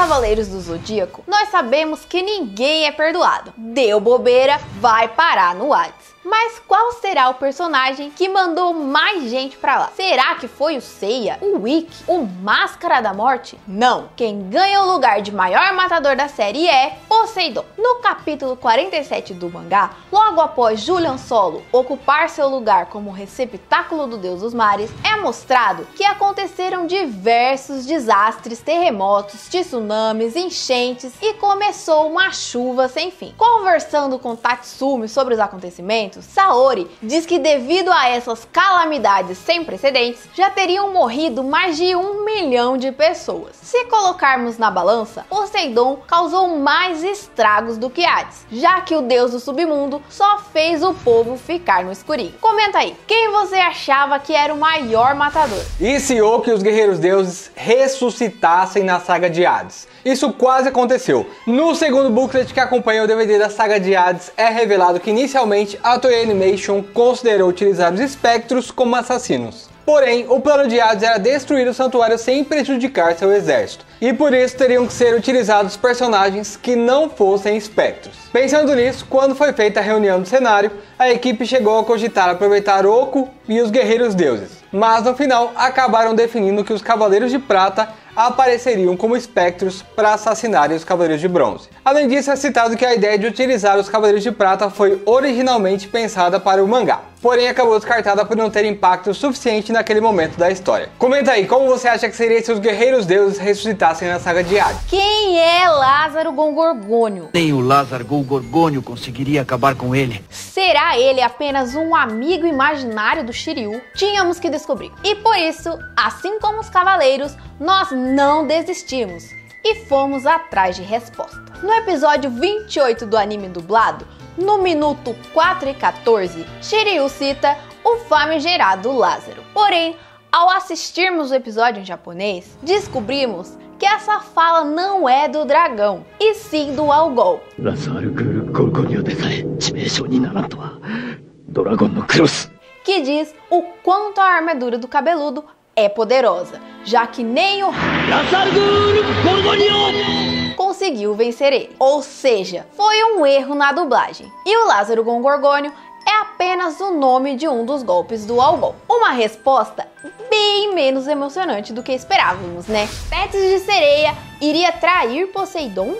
Cavaleiros do Zodíaco, nós sabemos que ninguém é perdoado. Deu bobeira, vai parar no Hades. Mas qual será o personagem que mandou mais gente pra lá? Será que foi o Seiya, o Wick, o Máscara da Morte? Não. Quem ganha o lugar de maior matador da série é Poseidon. No capítulo 47 do mangá, logo após Julian Solo ocupar seu lugar como receptáculo do Deus dos Mares, é mostrado que aconteceram diversos desastres, terremotos, tsunamis, enchentes e começou uma chuva sem fim. Conversando com Tatsumi sobre os acontecimentos, Saori diz que devido a essas calamidades sem precedentes, já teriam morrido mais de um milhão de pessoas. Se colocarmos na balança, Poseidon causou mais estragos do que Hades, já que o deus do submundo só fez o povo ficar no escurinho. Comenta aí, quem você achava que era o maior matador? E se ou que os guerreiros deuses ressuscitassem na saga de Hades? Isso quase aconteceu. No segundo booklet que acompanha o DVD da saga de Hades, é revelado que inicialmente a Toei Animation considerou utilizar os espectros como assassinos. Porém, o plano de Hades era destruir o santuário sem prejudicar seu exército, e por isso teriam que ser utilizados personagens que não fossem espectros. Pensando nisso, quando foi feita a reunião do cenário, a equipe chegou a cogitar aproveitar Oco e os Guerreiros Deuses, mas no final acabaram definindo que os Cavaleiros de Prata apareceriam como espectros para assassinarem os Cavaleiros de Bronze. Além disso, é citado que a ideia de utilizar os Cavaleiros de Prata foi originalmente pensada para o mangá, porém acabou descartada por não ter impacto suficiente naquele momento da história. Comenta aí, como você acha que seria se os Guerreiros Deuses ressuscitassem na saga de Hades? Quem é Lázaro Gongorgônio? Nem o Lázaro Gongorgônio conseguiria acabar com ele. Será ele apenas um amigo imaginário do Shiryu? Tínhamos que descobrir. E por isso, assim como os cavaleiros, nós não desistimos e fomos atrás de resposta. No episódio 28 do anime dublado, no minuto 4 e 14, Shiryu cita o famigerado Lázaro. Porém, ao assistirmos o episódio em japonês, descobrimos que essa fala não é do dragão, e sim do Algol. Que diz o quanto a armadura do cabeludo é poderosa, já que nem o conseguiu vencer ele. Ou seja, foi um erro na dublagem. E o Lázaro Gongorgônio é apenas o nome de um dos golpes do Algol. Uma resposta bem menos emocionante do que esperávamos, né? Tétis de sereia iria trair Poseidon?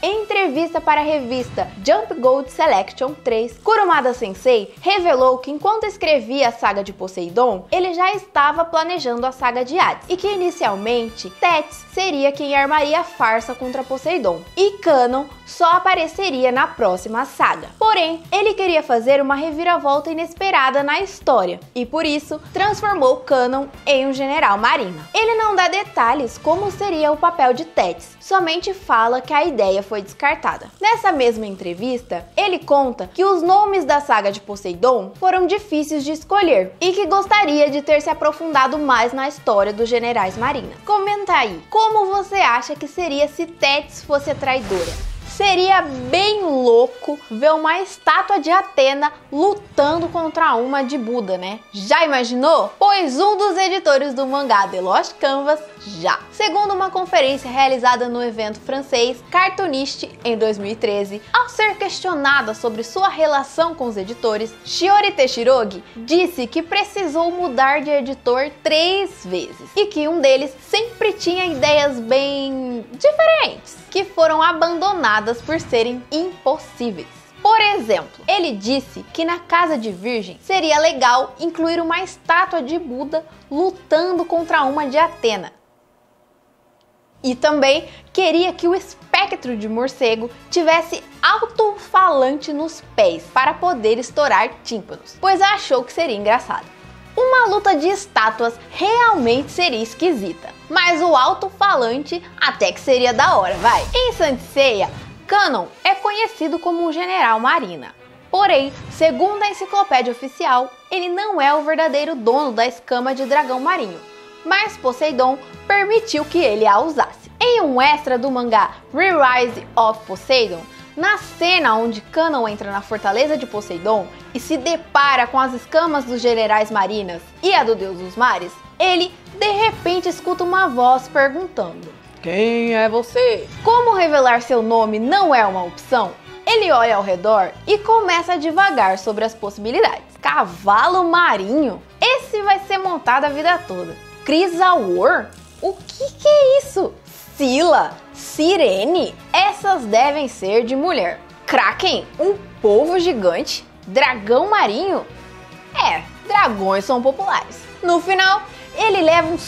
Em entrevista para a revista Jump Gold Selection 3, Kurumada Sensei revelou que enquanto escrevia a saga de Poseidon, ele já estava planejando a saga de Hades e que inicialmente Tétis seria quem armaria a farsa contra Poseidon e Canon só apareceria na próxima saga. Porém, ele queria fazer uma reviravolta inesperada na história e por isso transformou Canon em um general marina. Ele não dá detalhes como seria o papel de Tétis, somente fala que a ideia foi descartada. Nessa mesma entrevista, ele conta que os nomes da saga de Poseidon foram difíceis de escolher e que gostaria de ter se aprofundado mais na história dos generais marinas. Comenta aí, como você acha que seria se Tétis fosse a traidora? Seria bem louco ver uma estátua de Atena lutando contra uma de Buda, né? Já imaginou? Pois um dos editores do mangá The Lost Canvas já. Segundo uma conferência realizada no evento francês Cartoonist em 2013, ao ser questionada sobre sua relação com os editores, Shiori Teshirogi disse que precisou mudar de editor três vezes e que um deles sempre tinha ideias bem diferentes que foram abandonadas por serem impossíveis. Por exemplo, ele disse que na casa de Virgem seria legal incluir uma estátua de Buda lutando contra uma de Atena. E também queria que o espectro de morcego tivesse alto-falante nos pés para poder estourar tímpanos, pois achou que seria engraçado. Uma luta de estátuas realmente seria esquisita, mas o alto-falante até que seria da hora, vai. Em Santiceia, Canon é conhecido como um general marina. Porém, segundo a enciclopédia oficial, ele não é o verdadeiro dono da escama de dragão marinho, mas Poseidon permitiu que ele a usasse. Em um extra do mangá Re-Rise of Poseidon, na cena onde Canon entra na fortaleza de Poseidon e se depara com as escamas dos generais marinas e a do deus dos mares, ele de repente escuta uma voz perguntando: Quem é você? Como revelar seu nome não é uma opção, ele olha ao redor e começa a divagar sobre as possibilidades. Cavalo marinho? Esse vai ser montado a vida toda. Crisaur? O que, que é isso? Sila? Sirene? Essas devem ser de mulher. Kraken? Um polvo gigante? Dragão marinho? É, dragões são populares. No final, ele leva um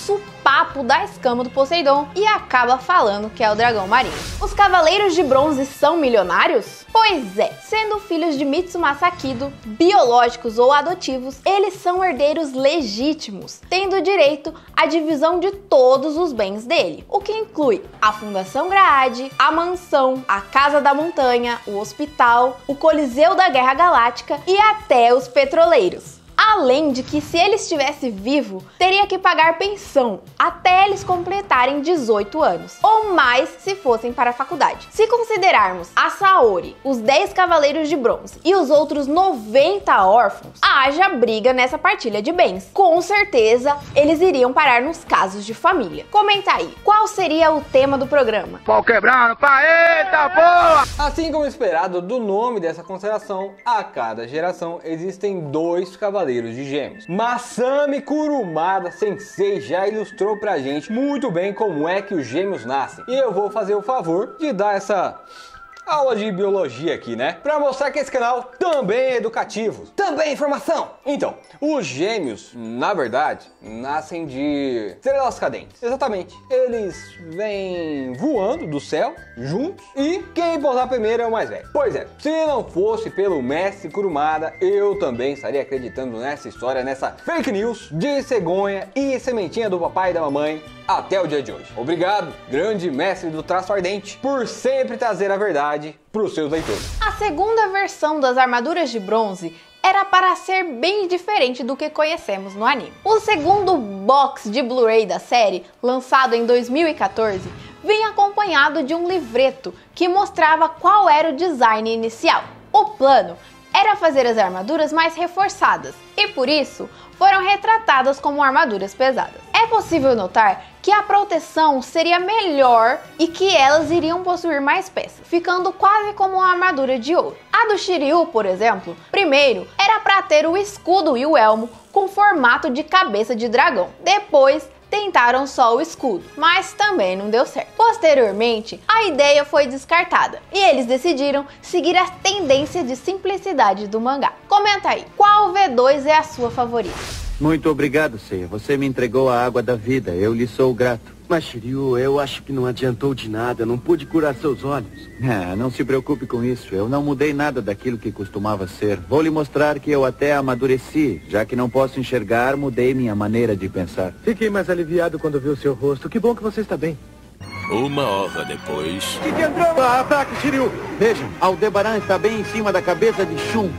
supapo da escama do Poseidon e acaba falando que é o dragão marinho. Os Cavaleiros de Bronze são milionários? Pois é, sendo filhos de Mitsumasa Kido, biológicos ou adotivos, eles são herdeiros legítimos, tendo direito à divisão de todos os bens dele, o que inclui a Fundação Graade, a mansão, a Casa da Montanha, o hospital, o Coliseu da Guerra Galáctica e até os petroleiros. Além de que, se ele estivesse vivo, teria que pagar pensão até eles completarem 18 anos, ou mais se fossem para a faculdade. Se considerarmos a Saori, os 10 Cavaleiros de Bronze e os outros 90 órfãos, haja briga nessa partilha de bens. Com certeza, eles iriam parar nos casos de família. Comenta aí, qual seria o tema do programa? Pau quebrando, pá, eita porra! Assim como esperado do nome dessa constelação, a cada geração existem dois cavaleiros de Gêmeos. Masami Kurumada Sensei já ilustrou pra gente muito bem como é que os gêmeos nascem. E eu vou fazer o favor de dar essa aula de biologia aqui, né? Para mostrar que esse canal também é educativo, também é informação. Então, os gêmeos, na verdade, nascem de estrelas cadentes. Exatamente. Eles vêm voando do céu juntos e quem pousar primeiro é o mais velho. Pois é, se não fosse pelo mestre Kurumada, eu também estaria acreditando nessa história, nessa fake news de cegonha e sementinha do papai e da mamãe até o dia de hoje. Obrigado, grande mestre do traço ardente, por sempre trazer a verdade para os seus leitores. A segunda versão das armaduras de bronze era para ser bem diferente do que conhecemos no anime. O segundo box de Blu-ray da série, lançado em 2014, vem acompanhado de um livreto que mostrava qual era o design inicial. O plano era fazer as armaduras mais reforçadas e por isso foram retratadas como armaduras pesadas. É possível notar que a proteção seria melhor e que elas iriam possuir mais peças, ficando quase como uma armadura de ouro. A do Shiryu, por exemplo, primeiro era para ter o escudo e o elmo com formato de cabeça de dragão. Depois tentaram só o escudo, mas também não deu certo. Posteriormente, a ideia foi descartada e eles decidiram seguir a tendência de simplicidade do mangá. Comenta aí, qual V2 é a sua favorita? Muito obrigado, Seiya. Você me entregou a água da vida. Eu lhe sou grato. Mas, Shiryu, eu acho que não adiantou de nada. Não pude curar seus olhos. Ah, não se preocupe com isso. Eu não mudei nada daquilo que costumava ser. Vou lhe mostrar que eu até amadureci. Já que não posso enxergar, mudei minha maneira de pensar. Fiquei mais aliviado quando vi o seu rosto. Que bom que você está bem. Uma hora depois. Que que entrou? Ah, ataque, Shiryu! Vejam, Aldebaran está bem em cima da cabeça de Shun.